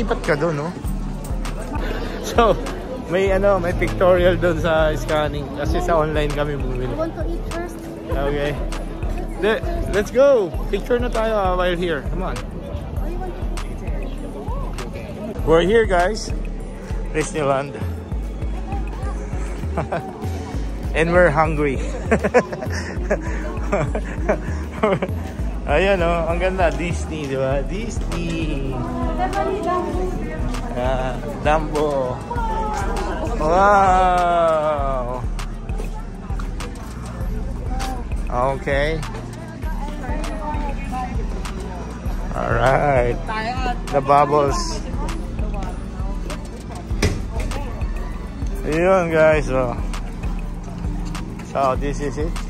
lumipat ka doon, no? So, may ano, may pictorial doon sa scanning kasi sa online kami bumili. You want to eat first? Okay. Le- let's go. Picture na tayo ah, while here. Come on. Or you want to We're here, guys. Disneyland. And we're hungry. Ayan oh, ang ganda. Disney, di ba? Disney. Ah, Dumbo. Wow. Okay. All right. The bubbles. Ayun guys, oh. So, this is it.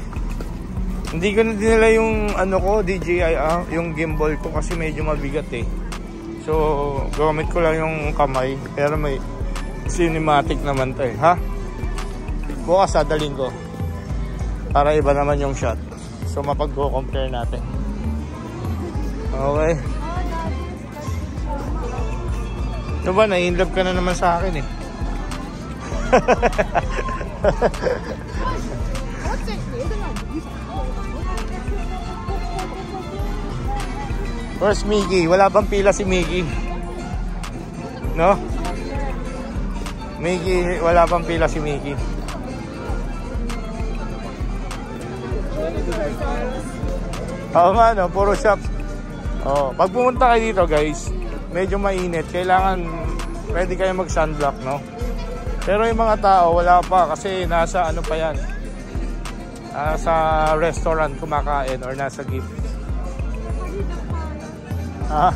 Hindi ko na dinala yung ano ko, DJI, ah, yung gimbal ko kasi medyo mabigat eh. So, gamit ko lang yung kamay. Pero may cinematic naman to eh. Ha? Bukas dadalhin ko. Para iba naman yung shot. So, mapag-compare natin. Okay. Ito ba, na-inlove ka na naman sa akin eh. Where's Mickey? Wala bang pila si Mickey? No? Mickey, wala bang pila si Mickey? Oo nga, no? Puro shops. Oh, pag pumunta kayo dito, guys, medyo mainit. Kailangan, pwede kayo mag-sunblock, no? Pero yung mga tao, wala pa kasi nasa ano pa yan. Nasa restaurant kumakain or nasa gift. Ah.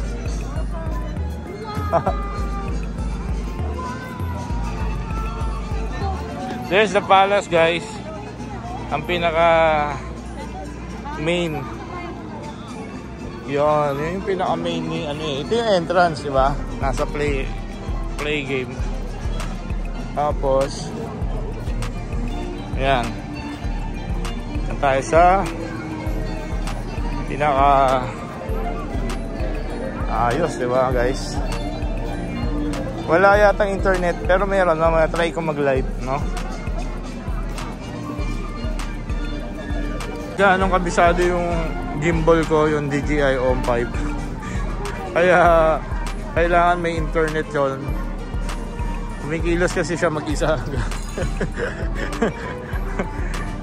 There's the palace, guys. Ang pinaka main. Yon, yun yung pinaka main ni ano eh. Ito yung entrance, di ba? Nasa play play game. Tapos Ayan. Yan tayo sa pinaka ayos, di ba guys? Wala yatang internet pero meron na try ko mag-live, no? Ganong kabisado yung gimbal ko, yung DJI OM 5. Kaya kailangan may internet yon. Kumikilos kasi siya mag-isa.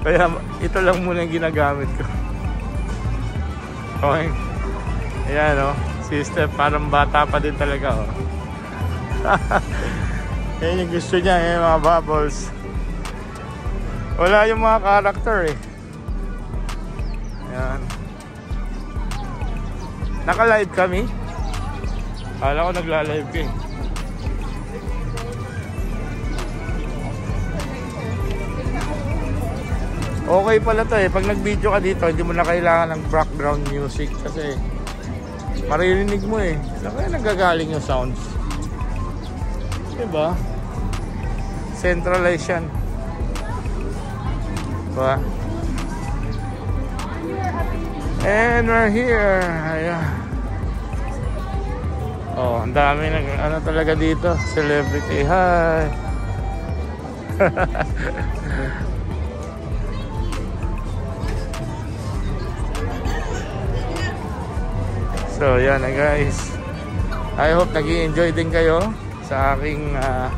Kaya ito lang muna yung ginagamit ko. Okay. Ayan o. Si Steph parang bata pa din talaga. Oh. Yan yung gusto niya yung mga bubbles. Wala yung mga character eh. Ayan. Naka-live kami. Kala ko nagla-live ka eh. Okay pala to eh. Pag nag-video ka dito, hindi mo na kailangan ng background music kasi maririnig mo eh. Saan kaya nagagaling yung sounds? Diba? Centralized yan. Diba? And we're here. Ayan. Oh, ang dami ng ano talaga dito. Celebrity. Hi. So yan na guys. I hope nag enjoy din kayo sa aking uh,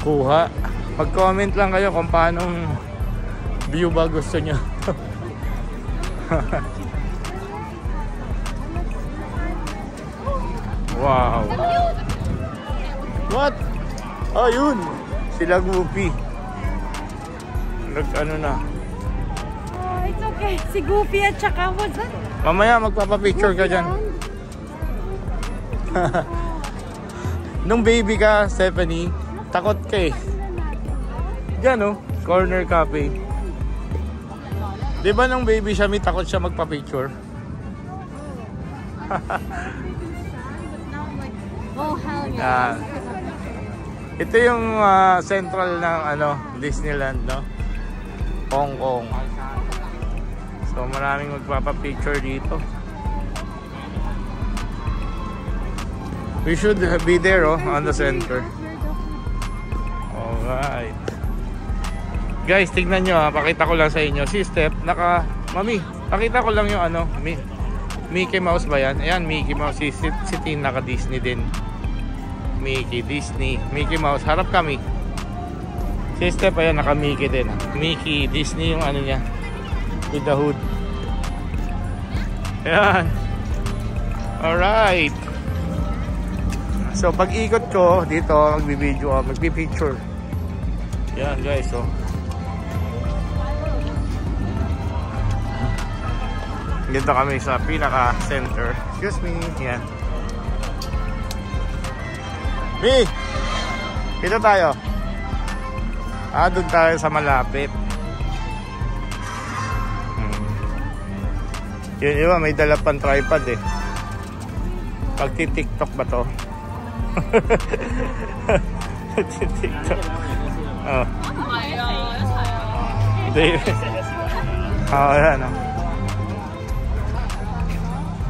kuha. Mag-comment lang kayo kung paano view ba gusto nyo. wow. What? Oh yun. Sila Goofy. Nag ano na. Oh, it's okay. Si Goofy at saka what's that? Mamaya magpapapicture ka dyan. Nung baby ka, Stephanie, takot ka eh. Diyan oh, corner cafe. Di ba nung baby siya, may takot siya magpa-picture? Oh, hell yeah. ito yung ah, central ng ano, Disneyland, no? Hong Kong. So maraming magpapapicture dito. We should be there oh, on the center. Alright. Guys, tignan nyo ha. Pakita ko lang sa inyo. Si Step, naka... Mami, pakita ko lang yung ano. Mi, Mickey Mouse ba yan? Ayan, Mickey Mouse. Si, si, Tin naka Disney din. Mickey, Disney. Mickey Mouse. Harap kami. Si Step, ayan, naka Mickey din. Mickey, Disney yung ano niya. With the hood. Ayan. Alright. So pag ikot ko dito, magbibideo ako, magpipicture. Yan guys, so. Dito kami sa pinaka center. Excuse me. Yan. B! Dito tayo. Ah, doon tayo sa malapit. Hmm. Yun iba, may dala tripod eh. Pag tiktok ba to? TikTok. Oh. David. Oh, ayan.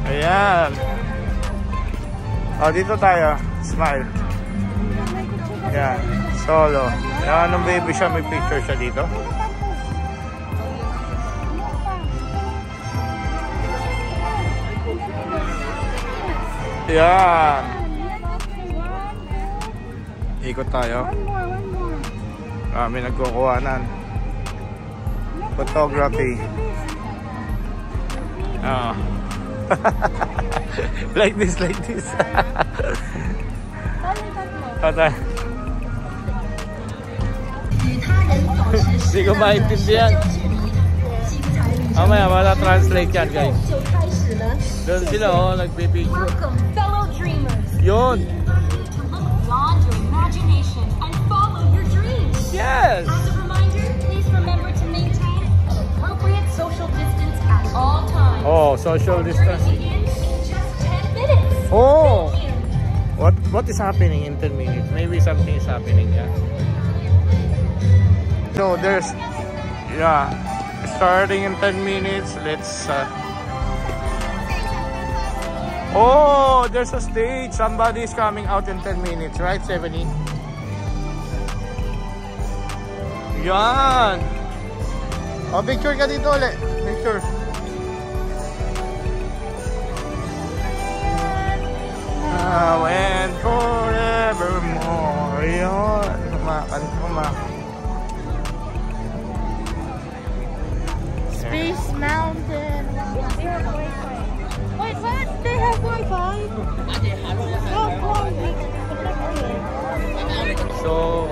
Ayan. Oh, dito tayo. Smile. Ayan. Solo. Ayan, nung baby siya, may picture siya dito. Ayan. Ikot tayo. One more, one more. Kami nagkukuhanan. Photography. Oh. like this, like this. Patay. Hindi ko maintindihan. Mamaya, wala translate yan, guys. Doon sila, oh, nagpipicture. Welcome, fellow dreamers. Yun. Yes! As a reminder, please remember to maintain appropriate social distance at all times. Oh, social distance. in just 10 minutes. Oh! Thank you. What what is happening in 10 minutes? Maybe something is happening, yeah. So there's yeah, starting in 10 minutes. Let's uh, Oh, there's a stage. Somebody's coming out in 10 minutes, right, 70? Yan. Oh, picture ka dito ulit. Picture. Now and forevermore. Yun. Kumakanta kumakanta. Space Mountain. They have Wi-Fi. Wait, what? They have Wi-Fi? So,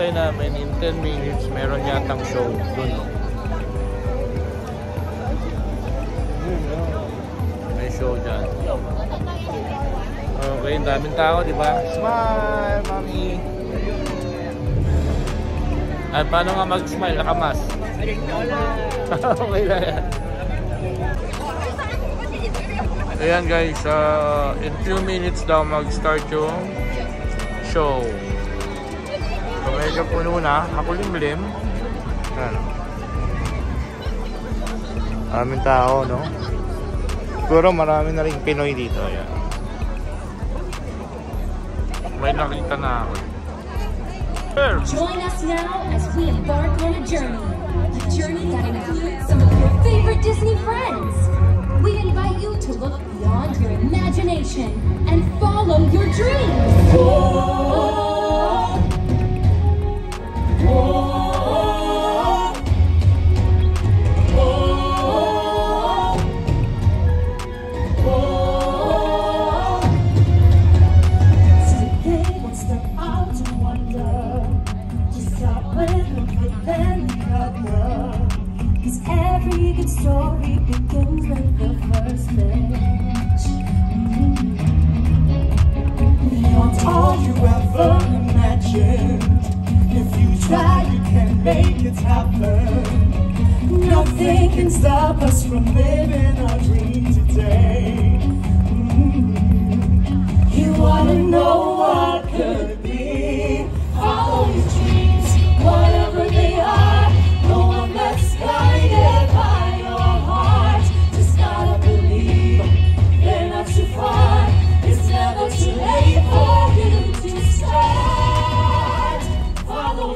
hinihintay namin in 10 minutes, meron yatang show dun. May show dyan. Okay, ang daming tao, di ba? Smile, mami! Ay, paano nga mag-smile? Nakamas. okay lang yan. Ayan guys, uh, in few minutes daw mag-start yung show. So medyo puno na, makulimlim. Ayan. Maraming tao, no? Siguro marami na rin Pinoy dito. Ayan. May nakita na ako. Join us now as we embark on a journey. A journey that includes some of your favorite Disney friends. We invite you to look beyond your imagination and follow your dreams. Today, Nothing can stop us from living our dream today.